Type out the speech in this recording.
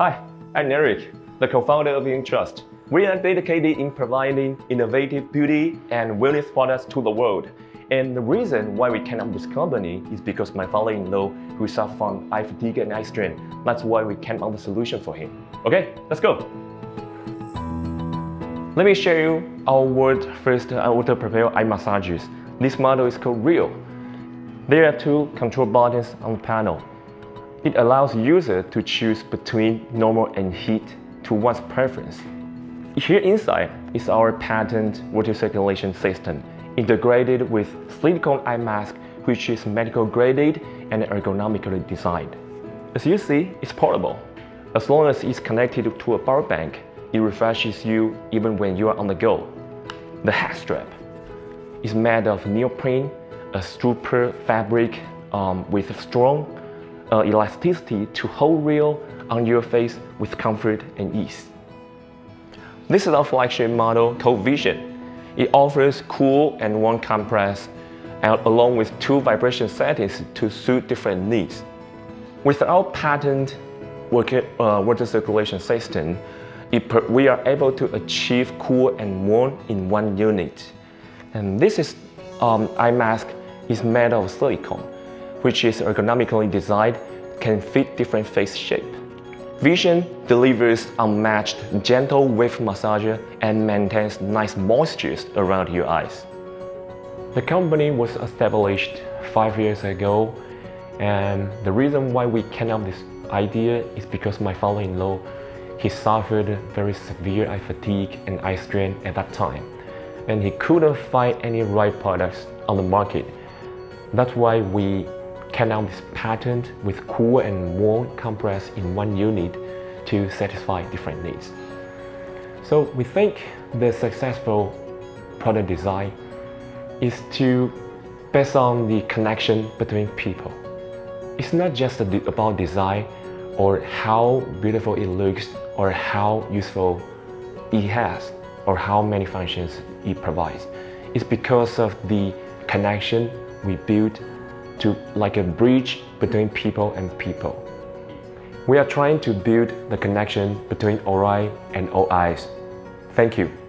Hi, I'm Eric, the co-founder of InTrust. We are dedicated in providing innovative beauty and wellness products to the world. And the reason why we came up with this company is because my father-in-law who suffered from eye fatigue and eye strain. That's why we came up with a solution for him. Okay, let's go. Let me show you our world first water propel eye massages. This model is called Real. There are two control buttons on the panel. It allows user to choose between normal and heat to one's preference. Here inside is our patent water circulation system integrated with silicone eye mask which is medical graded and ergonomically designed. As you see, it's portable. As long as it's connected to a power bank, it refreshes you even when you are on the go. The head strap is made of neoprene, a super fabric um, with strong uh, elasticity to hold real on your face with comfort and ease. This is our flagship model called Vision. It offers cool and warm compress along with two vibration settings to suit different needs. With our patent water, uh, water circulation system, we are able to achieve cool and warm in one unit. And this is um, eye mask is made of silicone, which is ergonomically designed, can fit different face shape. Vision delivers unmatched gentle wave massage and maintains nice moisture around your eyes. The company was established five years ago and the reason why we came up with this idea is because my father-in-law he suffered very severe eye fatigue and eye strain at that time and he couldn't find any right products on the market. That's why we came out this patent with cool and warm compress in one unit to satisfy different needs. So we think the successful product design is to based on the connection between people. It's not just about design or how beautiful it looks or how useful it has or how many functions it provides. It's because of the connection we build to like a bridge between people and people. We are trying to build the connection between eye and OIs. Thank you.